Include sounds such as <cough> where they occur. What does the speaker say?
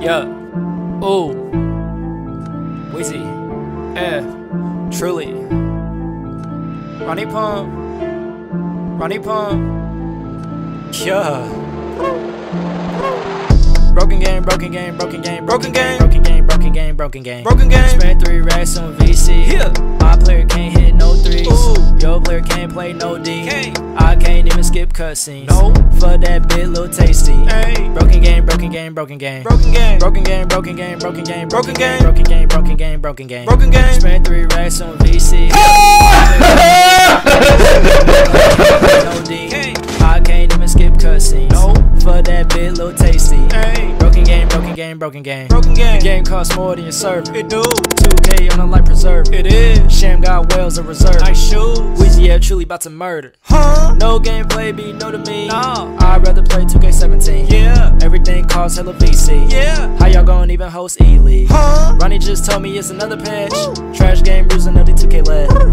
Yeah. Ooh. Wheezy. F. Eh. Truly. Ronnie Pump. Ronnie Pump. Yeah. Broken game, broken game, broken game, broken game, broken game, broken game, broken game, broken game. Spent three racks on VC. Yeah. My player can't hit no threes. Ooh. Your player can't play no D. Can't. I can't even skip cutscenes. No. For that bit, little tasty. Hey. Broken game, broken game, broken game. Broken game. Broken game, broken game, broken game, Broken game. broken game, broken game, broken game, Spent three racks on VC. <laughs> <laughs> no D. Can't. Even skip cutscenes. No. For that bit, little tasty. Hey. Broken game, broken game, broken game. Broken game. The game costs more than your server. It do. 2K on a light preserve. It is. Sham got whales a reserve. Nice shoes. Weezy, yeah, truly about to murder. Huh? No gameplay be new to me. Nah. I'd rather play 2K17. Yeah. Everything costs hella VC. Yeah. How y'all gonna even host E League? Huh? Ronnie just told me it's another patch. Trash game, bruising 2K led. 2K be